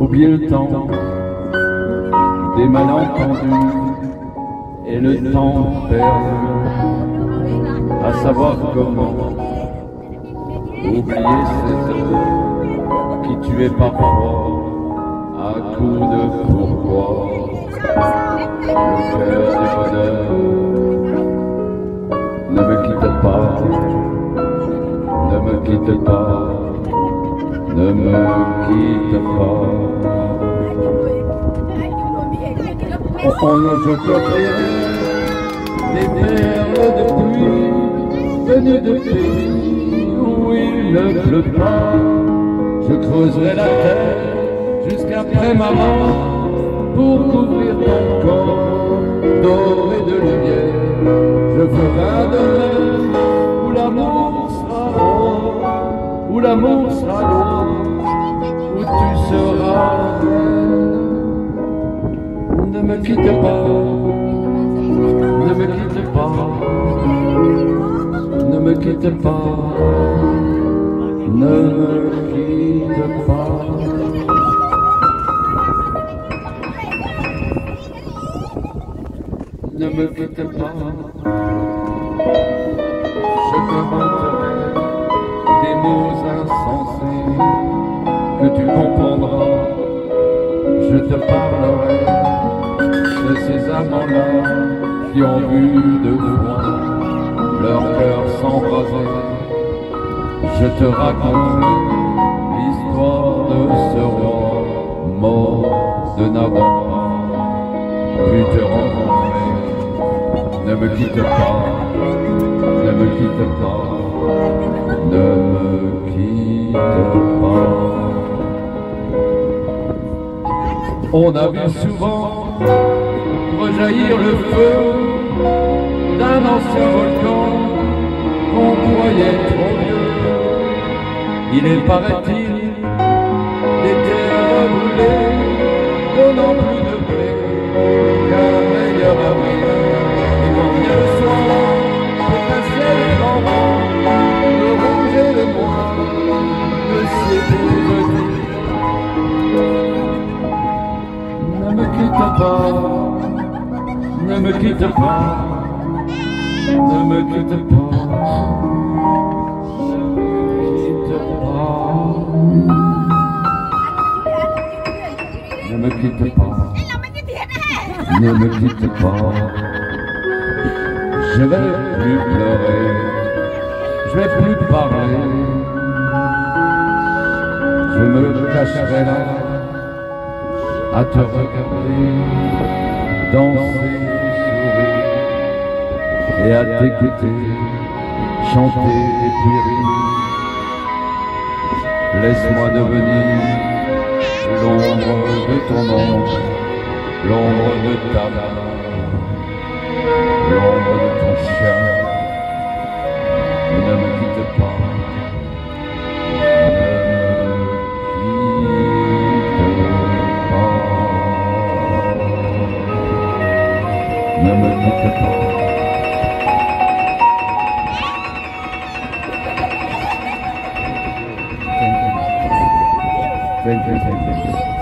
Oubliez le temps des malentendus et le temps perdu. À savoir comment oublier cette heure qui tuait parfois à coups de pourquoi. Le cœur quitte pas ne me quitte pas. On je t'offrirai des perles de pluie venues de pays où il ne pleut pas. Je creuserai la terre jusqu'après ma mort pour couvrir ton corps l'amour sera où tu seras. Ne me quitte pas, ne me quitte pas, ne me quitte pas, ne me quitte pas. Ne me quitte pas, je te que tu comprendras. Je te parlerai de ces amants-là qui ont vu de loin leur cœur s'embraser. Je te raconterai l'histoire de ce roi mort de n'avoir pas te rencontrer. Ne me quitte pas, ne me quitte pas, On a vu souvent rejaillir le feu d'un ancien volcan qu'on croyait trop vieux. Il est, paraît-il, me quitte pas, ne me quitte pas, ne me quitte pas, ne me quitte pas, ne me quitte pas, ne me quitte pas. Je vais plus pleurer, je vais plus parler, je me cacherai là à te regarder, danser, sourire, et à t'écouter, chanter et puis rire. Laisse-moi devenir l'ombre de ton ombre, l'ombre de ta main, l'ombre de ton chien. Thank you.